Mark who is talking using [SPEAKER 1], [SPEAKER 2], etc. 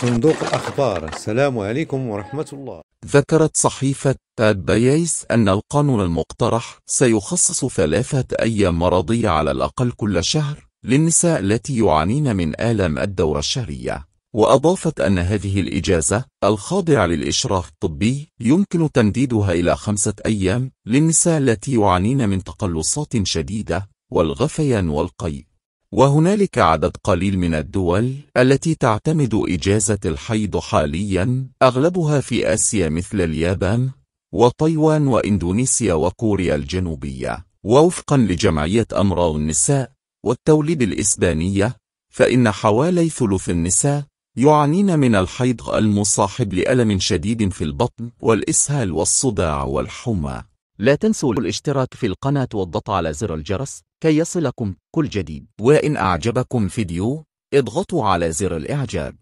[SPEAKER 1] صندوق الأخبار السلام عليكم ورحمة الله.
[SPEAKER 2] ذكرت صحيفة بييس أن القانون المقترح سيخصص ثلاثة أيام مرضية على الأقل كل شهر للنساء التي يعانين من آلام الدورة الشهرية. وأضافت أن هذه الإجازة الخاضعة للإشراف الطبي يمكن تمديدها إلى خمسة أيام للنساء التي يعانين من تقلصات شديدة والغثيان والقيء. وهنالك عدد قليل من الدول التي تعتمد إجازة الحيض حاليا أغلبها في آسيا مثل اليابان وطيوان وإندونيسيا وكوريا الجنوبية. ووفقا لجمعية أمراض النساء والتوليد الإسبانية فإن حوالي ثلث النساء يعانين من الحيض المصاحب لألم شديد في البطن والإسهال والصداع والحمى.
[SPEAKER 3] لا تنسوا الاشتراك في القناة والضغط على زر الجرس كي يصلكم كل جديد.
[SPEAKER 2] وإن أعجبكم فيديو اضغطوا على زر الإعجاب.